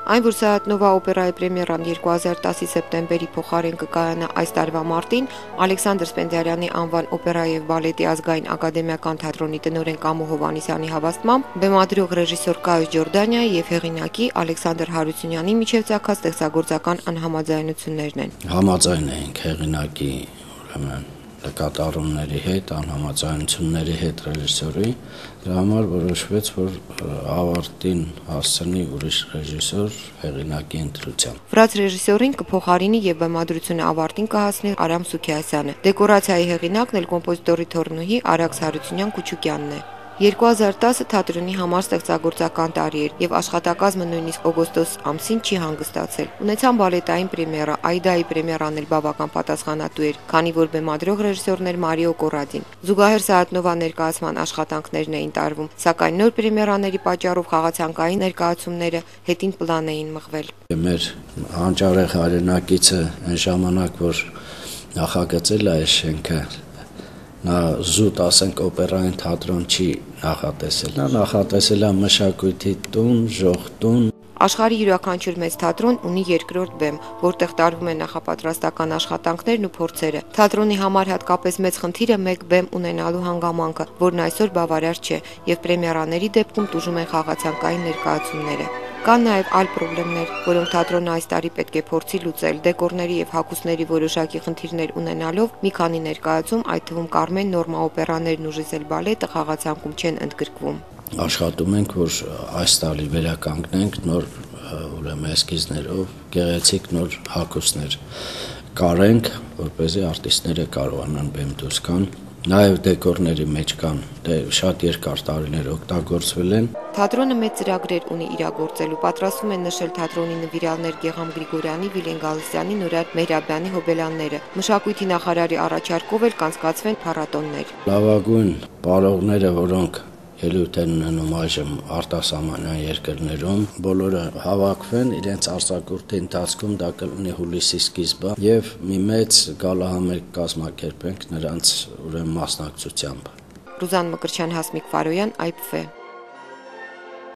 Այն, որ Սայատնովա օպերայի պրեմիերան 2010-ի սեպտեմբերի փոխարեն կկայանա այս տարվա մարտին, Ալեքսանդր Սպենդիարյանի անվան օպերա եւ բալետի ազգային ակադեմիական թատրոնի տնօրեն Կամո Հովանիսյանի հավաստմամբ բեմադրող ռեժիսոր Կայո Ջորդանյայի եւ հեղինակի Ալեքսանդր Հարությունյանի միջև ցակած ստեղծագործական անհամաձայնություններն են։ Համաձայն ենք հեղինակի ուրեմն կատարումների հետ, անհամաձայնությունների հետ ռեժիսորի, դրա համար որոշվեց, որ ավարտին հասցնի ուրիշ ռեժիսոր հեղինակի ընտրությամբ։ Վրաց ռեժիսորին կփոխարինի եւ բեմադրությունը ավարտին կհասնի Արամ Սուքիասյանը։ Դեկորացիայի հեղինակն էլ կոմպոզիտորի թորնուհի Արաքս Հարությունյան Կուչուկյանն է։ 2010-ը թատրոնի համար ստեղծագործական տարի էր եւ աշխատակազմը նույնիսկ օգոստոս ամսին չի հանգստացել։ Ունեցան բալետային պրեմիերա, Այդայի պրեմիերան էլ բավական պատասխանատու էր, քանի որ բեմադրող ռեժիսորներ Մարիո Կորադին։ Զուգահեռ Սայատնովա ներկայացման աշխատանքներն էին տարվում, սակայն նոր պրեմիերաների պատճառով խաղացանկային ներկայացումները հետին պլան էին մղվել։ Մեր հանճարեղ հայրենակիցը այն ժամանակ, որ նախագծել է այս շենքը, նա զուտ ասենք օպերային թատրոն չի նախատեսել։ Նա նախատեսել է մշակույթի տուն, ժողտուն, Աշխարհի յուրաքանչյուր մեծ թատրոն ունի երկրորդ բեմ, որտեղ տարվում են նախապատրաստական աշխատանքներն ու փորձերը։ Թատրոնի համար հատկապես մեծ խնդիրը մեկ բեմ ունենալու հանգամանքը, որն այսօր բավարար չէ, եւ պրեմիերաների դեպքում տուժում են խաղացանկային ներկայացումները։ Կան նաև այլ խնդիրներ, որոնք թատրոնը այս տարի պետք է փորձի լուծել։ Դեկորների եւ հագուստների որոշակի խնդիրներ ունենալով մի քանի ներկայացում, այդ թվում Կարմեն Նորմա օպերաներն ու Ժիզել բալետը խաղացանկում չեն ընդգրկվում։ Աշխատում ենք, որ այս տարի վերականգնենք նոր ուրեմն էսկիզներով գեղեցիկ նոր հագուստներ կարենք, որ เป զի արտիստները կարողանան բեմ դուրս գան Նաև դեկորների մեջ կան դե շատ երկար տարիներ օգտագործվել են։ Թատրոնը մեծ ծրագրեր ունի իրագործելու։ Պատրաստվում են նշել թատրոնի նվիրալներ Գեգամ Գրիգորյանի, Վիլեն Գալստյանի, Նուրար Մեհրաբյանի հոբելյանները։ Մշակույթի նախարարի առաջարկով էլ կանցկացվեն փառատոններ։ Լավագույն բարողները, որոնք ելույթ են ունենում այժմ արտասահմանյան երկրներում, բոլորը հավաքվեն իրենց արձակուրդի ընթացքում դա կլինի հուլիսի սկիզբը եւ մի մեծ գալահամերգ կազմակերպենք նրանց ուրեմն մասնակցությամբ։ Ռուզան Մկրչյան, Հասմիկ Ֆարոյան, IPF